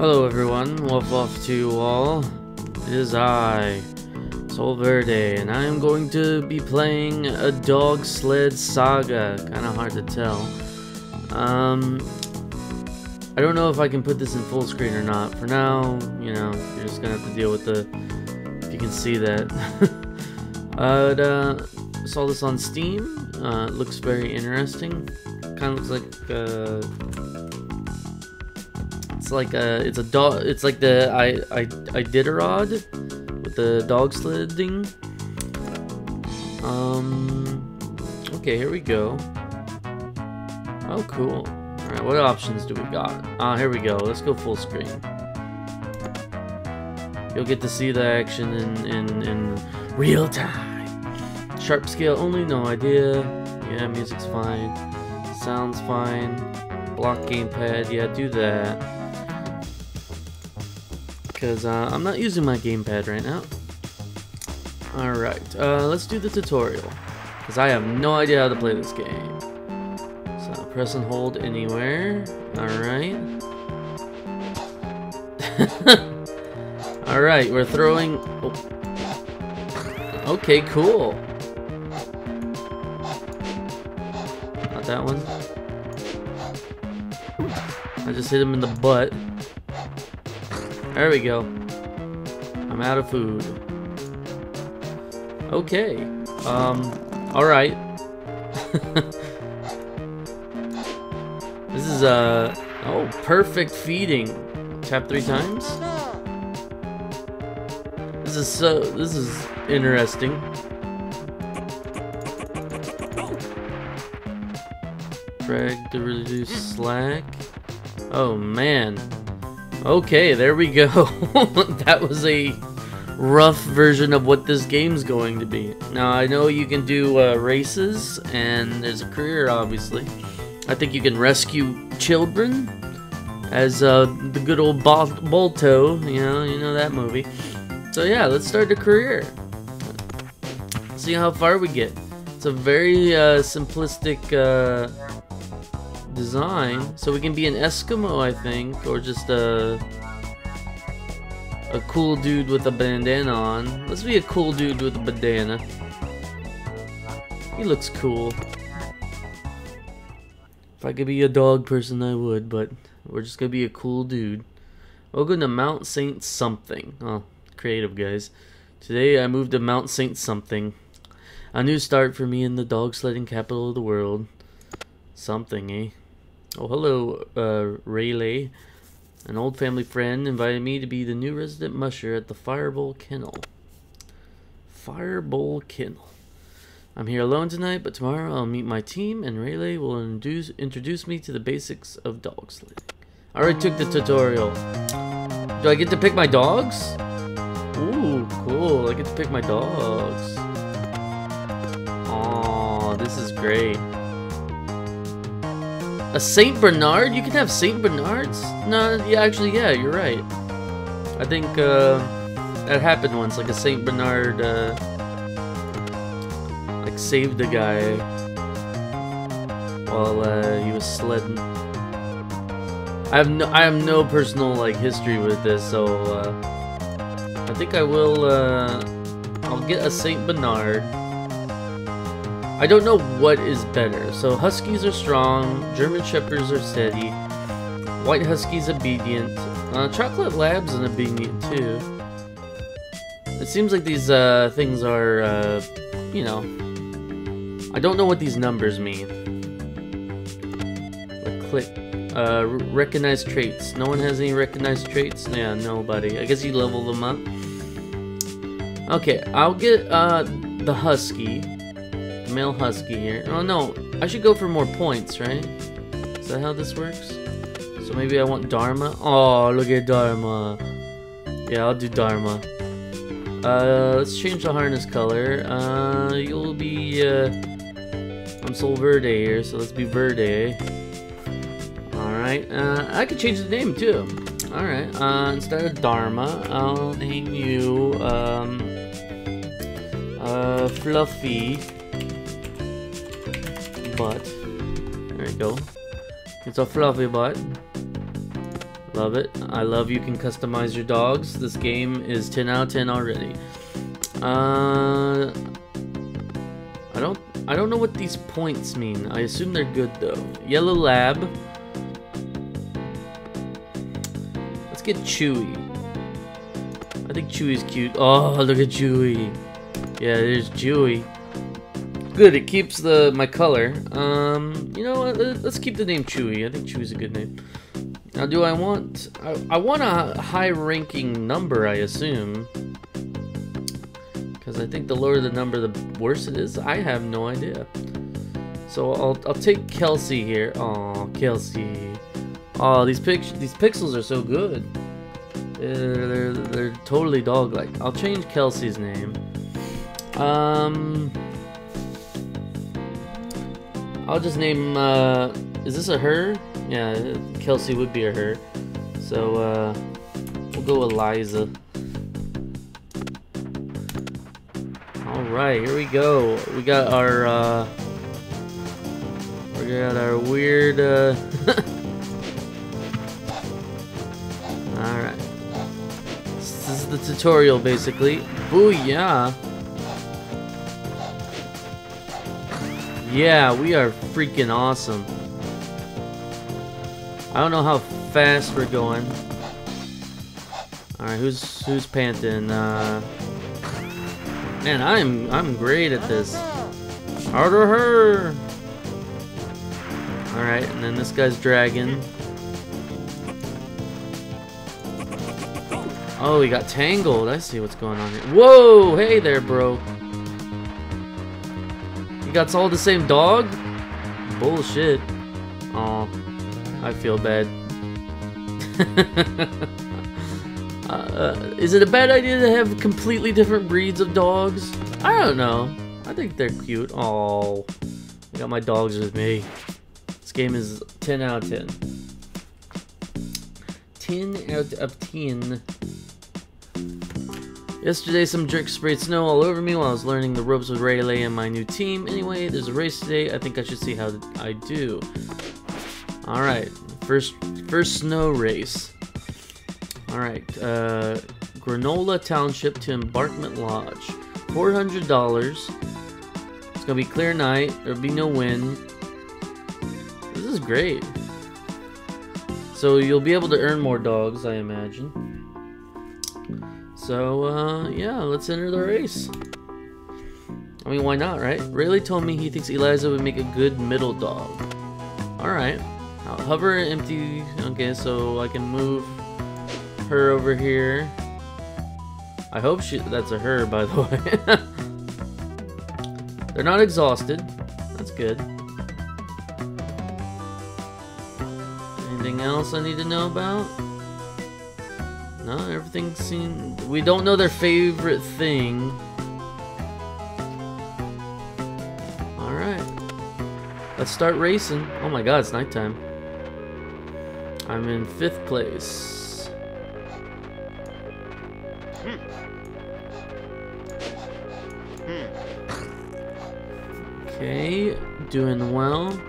Hello everyone, Wolf off to you all. It is I, Sol Verde, and I am going to be playing a dog sled saga. Kinda hard to tell. Um, I don't know if I can put this in full screen or not. For now, you know, you're just gonna have to deal with the, if you can see that. uh, uh, saw this on Steam. Uh, it looks very interesting. Kind of looks like, uh, it's like a, it's a dog, it's like the I, I, Iditarod with the dog sledding. Um, okay, here we go. Oh, cool. Alright, what options do we got? Ah, here we go. Let's go full screen. You'll get to see the action in, in, in real time. Sharp scale only, no idea. Yeah, music's fine. Sounds fine. Block gamepad, yeah, do that because uh, I'm not using my gamepad right now. Alright, uh, let's do the tutorial. Because I have no idea how to play this game. So, press and hold anywhere. Alright. Alright, we're throwing... Oh. Okay, cool. Not that one. I just hit him in the butt. There we go. I'm out of food. Okay. Um, alright. this is, uh, oh, perfect feeding. Tap three times? This is so, this is interesting. Drag to reduce slack. Oh man. Okay, there we go. that was a rough version of what this game's going to be. Now, I know you can do uh, races, and there's a career, obviously. I think you can rescue children, as uh, the good old Bal you know, you know that movie. So yeah, let's start the career. See how far we get. It's a very uh, simplistic uh, design. So we can be an Eskimo, I think, or just a a cool dude with a bandana on. Let's be a cool dude with a bandana. He looks cool. If I could be a dog person, I would, but we're just gonna be a cool dude. Welcome to Mount Saint something. Oh, creative guys. Today I moved to Mount Saint something. A new start for me in the dog sledding capital of the world. Something, eh? Oh, hello, uh, Rayleigh. An old family friend invited me to be the new resident musher at the Firebowl Kennel. Firebowl Kennel. I'm here alone tonight, but tomorrow I'll meet my team and Rayleigh will introduce, introduce me to the basics of dog sledding. I already took the tutorial. Do I get to pick my dogs? Ooh, cool. I get to pick my dogs. Oh, this is great. A Saint Bernard? You can have Saint Bernards? No, yeah, actually, yeah, you're right. I think uh, that happened once, like a Saint Bernard, uh, like saved a guy while uh, he was sledding. I have no, I have no personal like history with this, so uh, I think I will. Uh, I'll get a Saint Bernard. I don't know what is better. So Huskies are strong, German Shepherds are steady, White Huskies obedient, uh, Chocolate Labs an obedient too. It seems like these uh, things are, uh, you know, I don't know what these numbers mean. Like click, uh, traits. No one has any recognized traits? Yeah, nobody. I guess you level them up. Okay, I'll get uh, the Husky male husky here. Oh no, I should go for more points, right? Is that how this works? So maybe I want Dharma. Oh, look at Dharma. Yeah, I'll do Dharma. Uh, let's change the harness color. Uh, you'll be, uh, I'm Sol Verde here, so let's be Verde. Alright, uh, I could change the name too. Alright, uh, instead of Dharma, I'll name you, um, uh, Fluffy butt. There we go. It's a fluffy butt. Love it. I love you can customize your dogs. This game is 10 out of 10 already. Uh, I don't I don't know what these points mean. I assume they're good though. Yellow lab. Let's get Chewy. I think Chewy's cute. Oh, look at Chewy. Yeah, there's Chewy. Good, it keeps the my color. Um, you know? Let's keep the name Chewy. I think Chewy's a good name. Now, do I want... I, I want a high-ranking number, I assume. Because I think the lower the number, the worse it is. I have no idea. So I'll, I'll take Kelsey here. Oh, Kelsey. Oh, these pic these pixels are so good. They're, they're, they're totally dog-like. I'll change Kelsey's name. Um... I'll just name, uh... Is this a her? Yeah, Kelsey would be a her. So, uh, we'll go Eliza. Alright, here we go. We got our, uh, we got our weird, uh, Alright. This is the tutorial, basically. Booyah! Yeah, we are freaking awesome. I don't know how fast we're going. Alright, who's who's panting? Uh, man, I'm I'm great at this. Harder her. Alright, and then this guy's dragging. Oh, he got tangled. I see what's going on here. Whoa! Hey there, bro. Got all the same dog? Bullshit. Aw. I feel bad. uh, is it a bad idea to have completely different breeds of dogs? I don't know. I think they're cute. Oh, I got my dogs with me. This game is 10 out of 10. 10 out of 10. Yesterday, some jerk sprayed snow all over me while I was learning the ropes with Rayleigh and my new team. Anyway, there's a race today. I think I should see how I do. Alright, first first snow race. Alright, uh, Granola Township to Embarkment Lodge. $400. It's gonna be clear night. There'll be no wind. This is great. So you'll be able to earn more dogs, I imagine. So, uh, yeah, let's enter the race. I mean, why not, right? Rayleigh told me he thinks Eliza would make a good middle dog. Alright. I'll hover empty. Okay, so I can move her over here. I hope she that's a her, by the way. They're not exhausted. That's good. Anything else I need to know about? No, everything seems... We don't know their favorite thing. Alright. Let's start racing. Oh my god, it's nighttime. I'm in fifth place. Hmm. Hmm. Okay, doing well.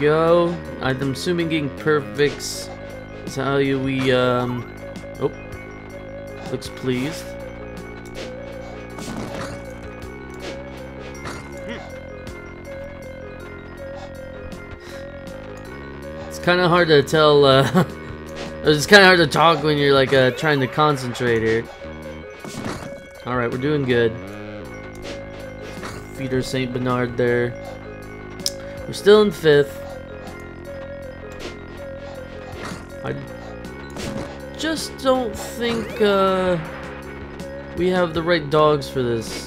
Go. I'm assuming getting perfects is how you we um oh looks pleased. It's kind of hard to tell, uh, it's kind of hard to talk when you're, like, uh, trying to concentrate here. Alright, we're doing good. Feeder St. Bernard there. We're still in fifth. Just don't think, uh, we have the right dogs for this.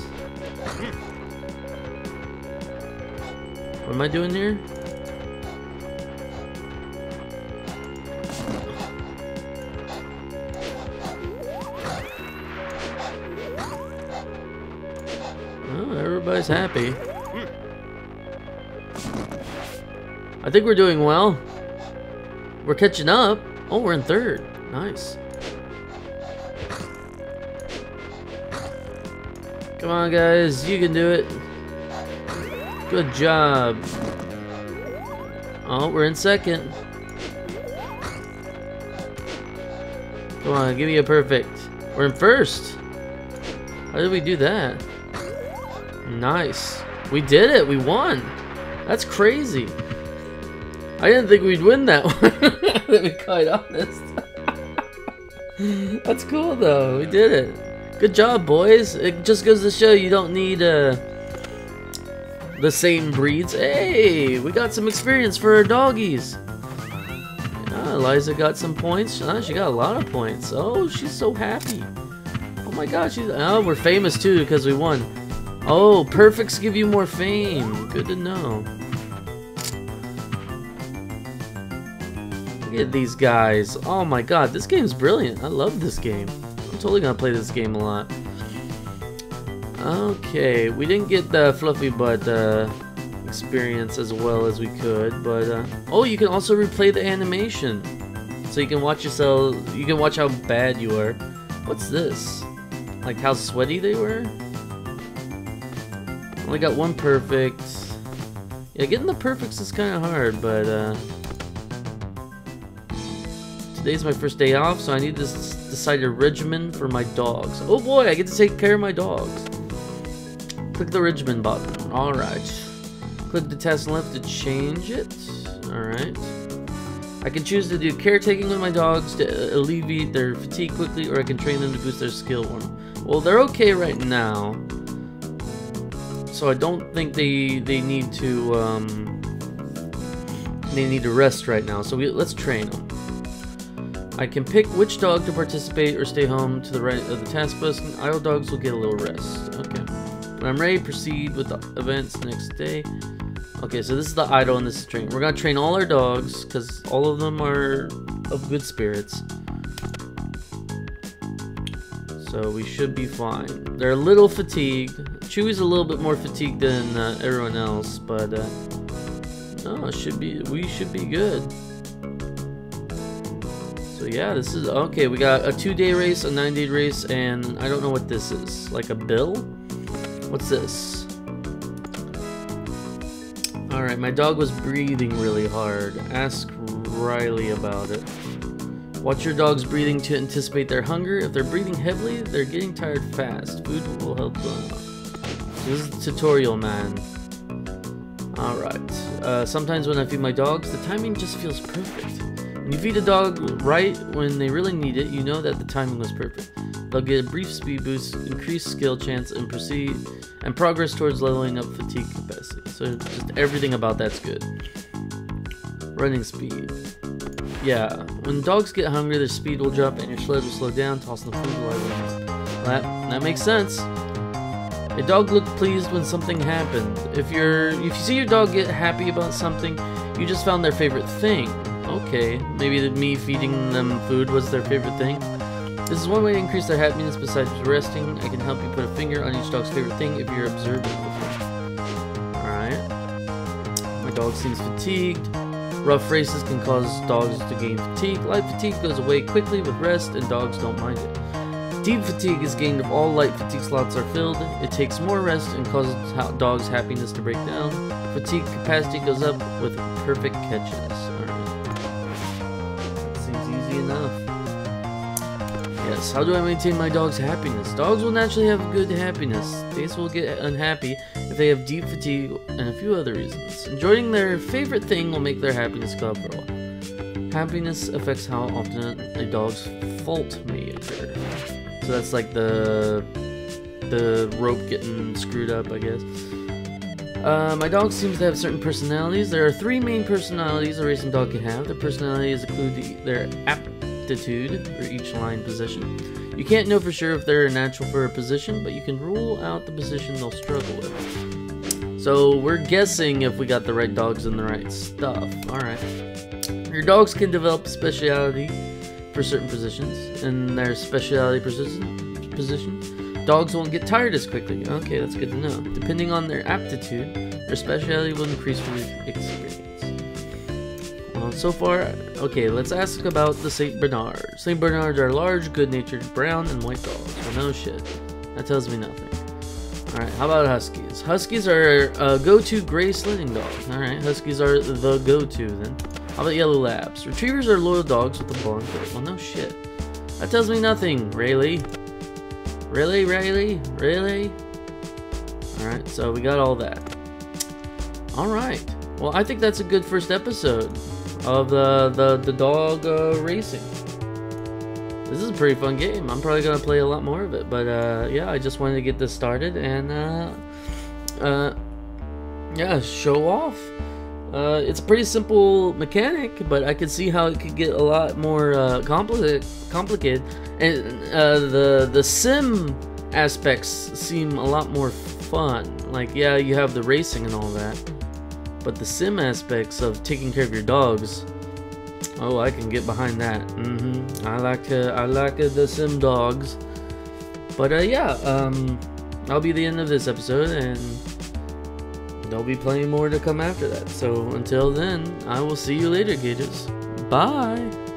What am I doing here? everybody's happy. I think we're doing well. We're catching up. Oh, we're in third. Nice. Come on, guys. You can do it. Good job. Oh, we're in second. Come on, give me a perfect. We're in first. How did we do that? Nice. We did it. We won. That's crazy. I didn't think we'd win that one, to be quite honest. That's cool, though. We did it. Good job, boys. It just goes to show you don't need uh, the same breeds. Hey, we got some experience for our doggies. Yeah, Eliza got some points. Oh, she got a lot of points. Oh, she's so happy. Oh my gosh, she's... Oh, we're famous, too, because we won. Oh, perfects give you more fame. Good to know. At these guys. Oh my god, this game's brilliant. I love this game. I'm totally gonna play this game a lot. Okay, we didn't get the fluffy butt uh, experience as well as we could, but uh, oh, you can also replay the animation, so you can watch yourself. You can watch how bad you are. What's this? Like how sweaty they were? Only got one perfect. Yeah, getting the perfects is kind of hard, but uh, Today's my first day off, so I need to decide a regimen for my dogs. Oh boy, I get to take care of my dogs. Click the regimen button. Alright. Click the test left to change it. Alright. I can choose to do caretaking with my dogs to alleviate their fatigue quickly, or I can train them to boost their skill one. Well, they're okay right now. So I don't think they they need to um, they need to rest right now. So we, let's train them. I can pick which dog to participate or stay home to the right of the task bus, and idle dogs will get a little rest. Okay. When I'm ready, proceed with the events next day. Okay, so this is the idle and this is train. We're gonna train all our dogs, because all of them are of good spirits. So we should be fine. They're a little fatigued. Chewy's a little bit more fatigued than uh, everyone else, but uh, no, should be. We should be good yeah, this is okay. We got a two-day race, a nine-day race, and I don't know what this is. Like a bill? What's this? Alright, my dog was breathing really hard. Ask Riley about it. Watch your dog's breathing to anticipate their hunger. If they're breathing heavily, they're getting tired fast. Food will help them. This is the tutorial, man. Alright. Uh, sometimes when I feed my dogs, the timing just feels perfect. You feed a dog right when they really need it, you know that the timing was perfect. They'll get a brief speed boost, increased skill chance, and proceed and progress towards leveling up fatigue capacity. So just everything about that's good. Running speed. Yeah, when dogs get hungry, their speed will drop and your sled will slow down, tossing the food while That that makes sense. A dog looked pleased when something happened. If you're if you see your dog get happy about something, you just found their favorite thing. Okay, maybe me feeding them food was their favorite thing. This is one way to increase their happiness besides resting. I can help you put a finger on each dog's favorite thing if you're observing Alright. My dog seems fatigued. Rough races can cause dogs to gain fatigue. Light fatigue goes away quickly with rest, and dogs don't mind it. Deep fatigue is gained if all light fatigue slots are filled. It takes more rest and causes dogs' happiness to break down. Fatigue capacity goes up with perfect catches. Yes, how do I maintain my dog's happiness? Dogs will naturally have good happiness. Days will get unhappy if they have deep fatigue and a few other reasons. Enjoying their favorite thing will make their happiness go up Happiness affects how often a dog's fault may occur. So that's like the the rope getting screwed up, I guess. Uh, my dog seems to have certain personalities. There are three main personalities a racing dog can have. Their personalities include their app aptitude for each line position. You can't know for sure if they're natural for a position, but you can rule out the position they'll struggle with. So we're guessing if we got the right dogs and the right stuff. Alright. Your dogs can develop speciality for certain positions, and their speciality position, positions. Dogs won't get tired as quickly. Okay, that's good to know. Depending on their aptitude, their speciality will increase with experience. So far, okay, let's ask about the St. Bernard. St. Bernards are large, good-natured brown and white dogs. Well, no shit. That tells me nothing. Alright, how about Huskies? Huskies are a go-to gray sledding dog. Alright, Huskies are the go-to then. How about Yellow Labs? Retrievers are loyal dogs with a bond. Well, no shit. That tells me nothing, really. Really, really, Really? Alright, so we got all that. Alright. Well, I think that's a good first episode of the, the, the dog uh, racing. This is a pretty fun game. I'm probably going to play a lot more of it. But uh, yeah, I just wanted to get this started and uh, uh, yeah, show off. Uh, it's a pretty simple mechanic, but I could see how it could get a lot more uh, complicated. Complicated, and the the sim aspects seem a lot more fun. Like, yeah, you have the racing and all that, but the sim aspects of taking care of your dogs. Oh, I can get behind that. Mm-hmm. I like uh, I like uh, the sim dogs. But uh, yeah, um, I'll be the end of this episode and there'll be plenty more to come after that. So until then, I will see you later, Gators. Bye.